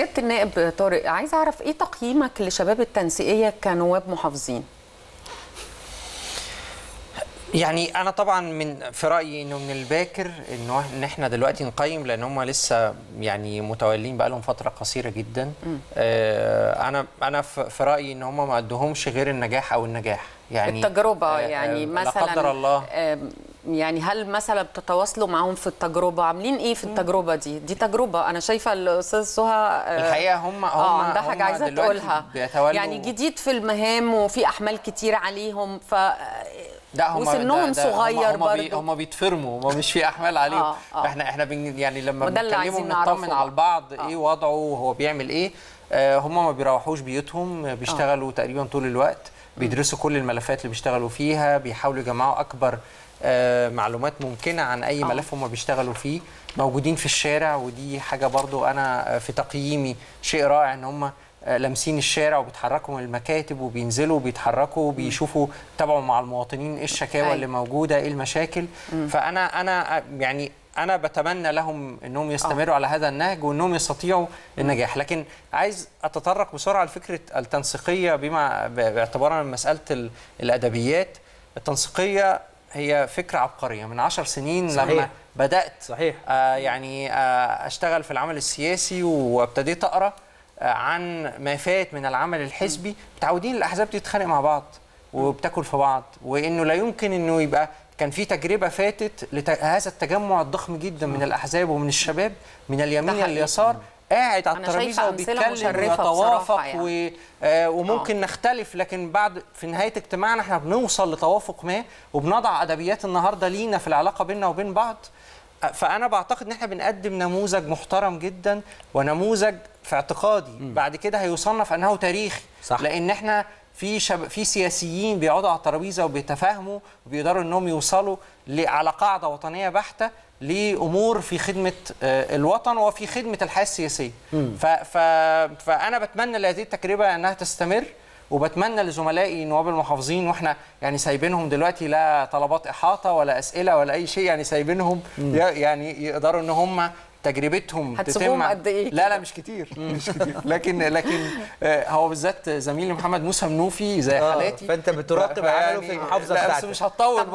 سياده النائب طارق عايز أعرف إيه تقييمك لشباب التنسيقية كنواب محافظين؟ يعني أنا طبعا من في رأيي إنه من الباكر إنه إن إحنا دلوقتي نقيم لأن هم لسه يعني متولين بقى لهم فترة قصيرة جدا. آه أنا أنا في رأيي إن هم ما ادوهمش غير النجاح أو النجاح. يعني التجربة آه، يعني آه، مثلا لا قدر الله. آم، يعني هل مثلا بتتواصلوا معاهم في التجربة عاملين إيه في التجربة دي دي تجربة أنا شايفة الأستاذ سهى آه، الحقيقة هم هم آه عندها حاجة عايزة تقولها يعني جديد في المهام وفي أحمال كتير عليهم ف لا هم وسنهم ده- ده صغير هم, برضو. هم بيتفرموا هم مش في أحمال عليهم آه، آه. إحنا إحنا بن يعني لما بنتكلموا نعرفه بنطمن. على البعض آه. إيه وضعه وهو بيعمل إيه آه هم ما بيروحوش بيوتهم بيشتغلوا تقريبا طول الوقت بيدرسوا كل الملفات اللي بيشتغلوا فيها بيحاولوا يجمعوا أكبر آه معلومات ممكنة عن أي آه. ملف هم بيشتغلوا فيه موجودين في الشارع ودي حاجة برضو أنا آه، في تقييمي شيء رائع إن هم لامسين الشارع وبيتحركوا من المكاتب وبينزلوا وبيتحركوا وبيشوفوا تابعوا مع المواطنين إيه الشكاوى أيوة. اللي موجودة إيه المشاكل فأنا أنا يعني أنا بتمنى لهم إنهم يستمروا على هذا النهج وإنهم يستطيعوا النجاح. لكن عايز أتطرق بسرعة لفكرة التنسيقية بما ب- باعتبارا من مسألة ال- الأدبيات. التنسيقية هي فكرة عبقرية. من عشر سنين صحيح. لما بدأت صحيح. آه يعني آه أشتغل في العمل السياسي وابتديت أقرأ آه عن ما فات من العمل الحزبي. متعودين الأحزاب تتخانق مع بعض وبتاكل في بعض وإنه لا يمكن إنه يبقى كان في تجربة فاتت لهذا التجمع الضخم جدا من الأحزاب ومن الشباب من اليمين. لليسار قاعد على الترابيزة وبيتكلم ويتوافق يعني. و... آه وممكن نختلف لكن بعد في نهاية اجتماعنا إحنا بنوصل لتوافق ما وبنضع أدبيات النهارده لينا في العلاقة بيننا وبين بعض. فأنا بعتقد إن إحنا بنقدم نموذج محترم جدا ونموذج في اعتقادي. بعد كده هيصنف أنه تاريخي. صح. لأن إحنا في شب... في سياسيين بيقعدوا على الترابيزة وبيتفاهموا وبيقدروا إنهم يوصلوا ل... على قاعدة وطنية بحتة لأمور في خدمة آه، الوطن وفي خدمة الحياة السياسية. ف... ف... فأنا بتمنى لهذه التجربة إنها تستمر وبتمنى لزملائي نواب المحافظين وإحنا يعني سايبينهم دلوقتي لا طلبات إحاطة ولا أسئلة ولا أي شيء يعني سايبينهم ي- يعني يقدروا إن هم تجربتهم هتسيبوهم قد إيه؟ لا لا مش كتير مش كتير. لكن لكن آه، هو بالذات زميلي محمد موسى منوفي زي آه، حالاتي. فأنت بترتب ف- عمله في فيعني- المحافظة لا بس بتاعتك. مش هتطول بقى.